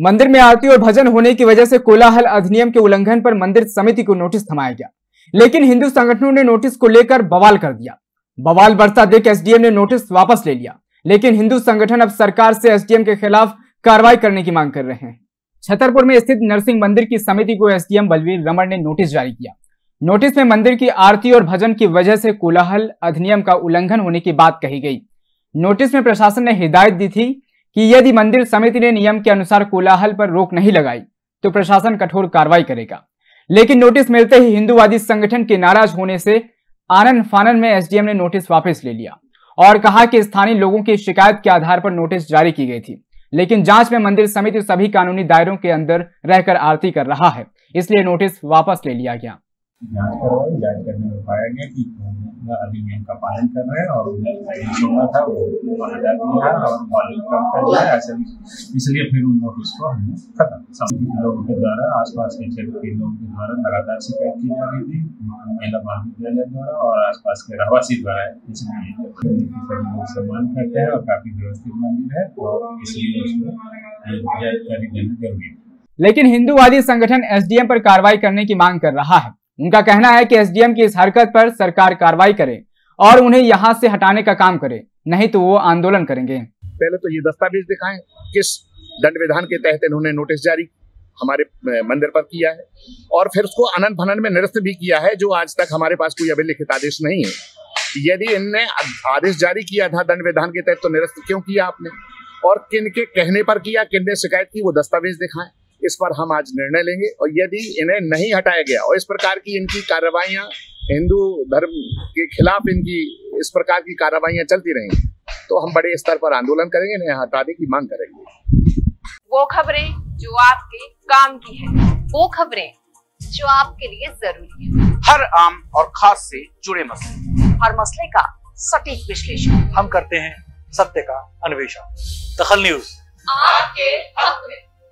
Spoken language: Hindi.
मंदिर में आरती और भजन होने की वजह से कोलाहल अधिनियम के उल्लंघन पर मंदिर समिति को नोटिस थमाया गया। लेकिन हिंदू संगठनों ने नोटिस को लेकर बवाल कर दिया। बवाल बढ़ता देख एसडीएम ने नोटिस वापस ले लिया। लेकिन हिंदू संगठन अब सरकार से एसडीएम के खिलाफ कार्रवाई करने की मांग कर रहे हैं। छतरपुर में स्थित नरसिंह मंदिर की समिति को एसडीएम बलवीर रमन ने नोटिस जारी किया। नोटिस में मंदिर की आरती और भजन की वजह से कोलाहल अधिनियम का उल्लंघन होने की बात कही गई। नोटिस में प्रशासन ने हिदायत दी थी कि यदि मंदिर समिति ने नियम के अनुसार कोलाहल पर रोक नहीं लगाई तो प्रशासन कठोर कार्रवाई करेगा। लेकिन नोटिस मिलते ही हिंदूवादी संगठन के नाराज़ होने से आनंद फानन में एसडीएम ने नोटिस वापस ले लिया और कहा कि स्थानीय लोगों की शिकायत के आधार पर नोटिस जारी की गई थी। लेकिन जाँच में मंदिर समिति सभी कानूनी दायरों के अंदर रहकर आरती कर रहा है, इसलिए नोटिस वापस ले लिया गया। जाँच करने में पाया गया कि अधिनियम का पालन कर रहे हैं और उन्हें छोड़ना था, वो हटा दिया और वॉल्यूम कम कर दिया ऐसे इसलिए फिर उन नोटिस को हमने खत्म लोगों के द्वारा, आसपास के क्षेत्र के लोगों के द्वारा लगातार शिकायत की जा रही थी, महिला महाविद्यालय द्वारा और आसपास के रहवासी द्वारा इसलिए सम्मान करते हैं और काफ़ी व्यवस्थित मंदिर है और इसलिए उसको ज़रूरी है लेकिन हिंदूवादी संगठन एसडीएम पर कार्रवाई करने की मांग कर रहा है। उनका कहना है कि एसडीएम की इस हरकत पर सरकार कार्रवाई करे और उन्हें यहाँ से हटाने का काम करे, नहीं तो वो आंदोलन करेंगे। पहले तो ये दस्तावेज़ दिखाएँ, किस दंड विधान के तहत इन्होंने नोटिस जारी हमारे मंदिर पर किया है, और फिर उसको अनंत भनन में निरस्त भी किया है, जो आज तक हमारे पास कोई अभिलिखित आदेश नहीं है। यदि इनने आदेश जारी किया था दंड विधान के तहत तो निरस्त क्यों किया आपने? और किन के कहने पर किया, किन ने शिकायत की, वो दस्तावेज़ दिखाएँ। इस पर हम आज निर्णय लेंगे और यदि इन्हें नहीं हटाया गया और इस प्रकार की इनकी कार्रवाइयाँ हिंदू धर्म के खिलाफ इनकी इस प्रकार की कार्रवाइयाँ चलती रहेंगी तो हम बड़े स्तर पर आंदोलन करेंगे इन्हें हटाने की मांग करेंगे। वो खबरें जो आपके काम की है वो खबरें जो आपके लिए ज़रूरी है। हर आम और खास से जुड़े मसले। हर मसले का सटीक विश्लेषण। हम करते हैं सत्य का अन्वेषण। दखल न्यूज़। आपके हक में।